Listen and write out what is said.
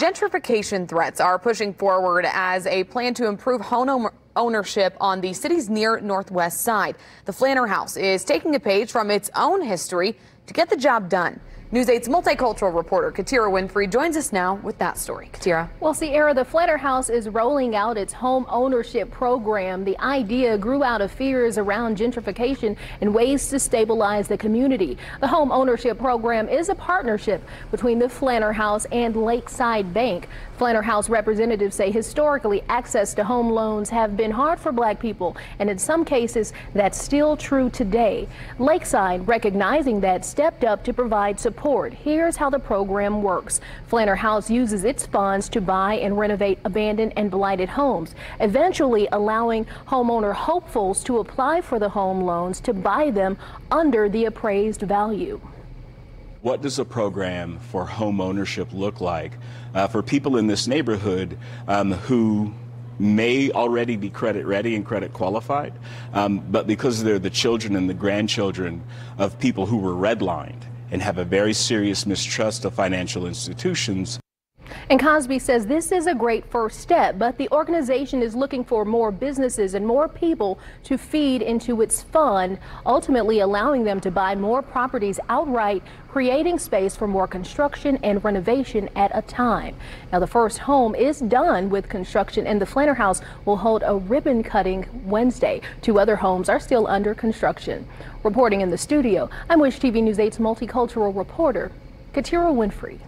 Gentrification threats are pushing forward as a plan to improve home ownership on the city's near northwest side. The Flanner House is taking a page from its own history to get the job done. News 8's multicultural reporter Katira Winfrey joins us now with that story. Katira. Well, Sierra, the Flanner House is rolling out its home ownership program. The idea grew out of fears around gentrification and ways to stabilize the community. The home ownership program is a partnership between the Flanner House and Lakeside Bank. Flanner House representatives say historically access to home loans have been hard for black people, and in some cases that's still true today. Lakeside, recognizing that, stepped up to provide support. Here's how the program works. Flanner House uses its funds to buy and renovate abandoned and blighted homes, eventually allowing homeowner hopefuls to apply for the home loans to buy them under the appraised value. What does a program for home ownership look like uh, for people in this neighborhood um, who may already be credit ready and credit qualified, um, but because they're the children and the grandchildren of people who were redlined and have a very serious mistrust of financial institutions. And Cosby says this is a great first step, but the organization is looking for more businesses and more people to feed into its fund, ultimately allowing them to buy more properties outright, creating space for more construction and renovation at a time. Now, the first home is done with construction, and the Flanner House will hold a ribbon cutting Wednesday. Two other homes are still under construction. Reporting in the studio, I'm Wish TV News 8's multicultural reporter, Katira Winfrey.